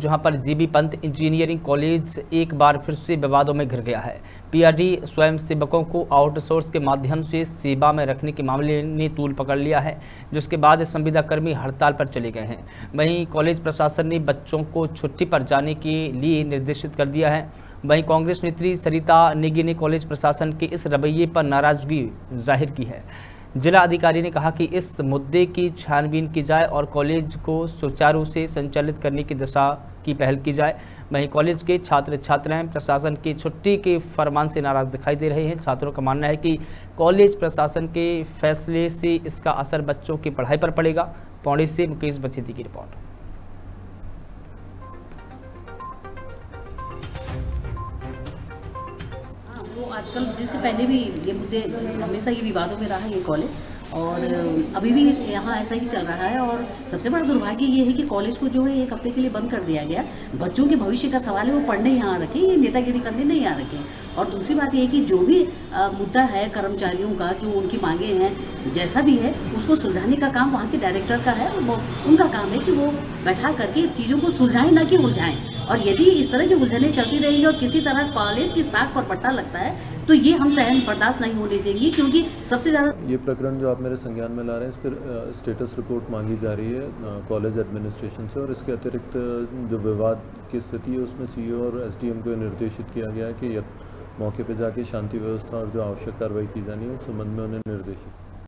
जहाँ पर GB Pant engineering college एक बार फिर से विवादों में घिर गया है। पीआरडी स्वयं सेवकों को आउटसोर्स के माध्यम से सेवा में रखने के मामले ने तूल पकड़ लिया है, जिसके बाद संविदा कर्मी हड़ताल पर चले गए हैं। वहीं कॉलेज प्रशासन ने बच्चों को छुट्टी पर जाने के लिए निर्देशित कर दिया है। वहीं कांग्रेस नेत्री सरिता नेगी ने कॉलेज प्रशासन के इस रवैये पर नाराज़गी ज़ाहिर की है। जिला अधिकारी ने कहा कि इस मुद्दे की छानबीन की जाए और कॉलेज को सुचारू से संचालित करने की दिशा की पहल की जाए। वहीं कॉलेज के छात्र छात्राएँ प्रशासन की छुट्टी के फरमान से नाराज़ दिखाई दे रहे हैं। छात्रों का मानना है कि कॉलेज प्रशासन के फैसले से इसका असर बच्चों की पढ़ाई पर पड़ेगा। पौड़ी से मुकेश बचेती की रिपोर्ट। वो आजकल, जिससे पहले भी ये मुद्दे हमेशा ये विवादों में रहा है ये कॉलेज। और अभी भी यहाँ ऐसा ही चल रहा है और सबसे बड़ा दुर्भाग्य ये है कि कॉलेज को जो है एक हफ़्ते के लिए बंद कर दिया गया। बच्चों के भविष्य का सवाल है, वो पढ़ने यहाँ रखें ये नेतागिरी करने नहीं यहाँ रखें और दूसरी बात ये है कि जो भी मुद्दा है कर्मचारियों का, जो उनकी मांगे हैं, जैसा भी है, उसको सुलझाने का काम वहाँ के डायरेक्टर का है वो, उनका काम है कि वो बैठा करके चीज़ों को सुलझाएँ, ना कि उलझाएँ। और यदि इस तरह की उलझने चलती रहेंगी और किसी तरह कॉलेज की साख पर पट्टा लगता है तो ये हम सहन बर्दाश्त नहीं होने देंगे, क्योंकि सबसे ज़्यादा ये प्रकरण जो आप मेरे संज्ञान में ला रहे हैं, इस पर स्टेटस रिपोर्ट मांगी जा रही है कॉलेज एडमिनिस्ट्रेशन से, और इसके अतिरिक्त जो विवाद की स्थिति है, उसमें सीईओ और एसडीएम को निर्देशित किया गया है कि मौके पर जाके शांति व्यवस्था और जो आवश्यक कार्रवाई की जानी है, उस संबंध में उन्हें निर्देशित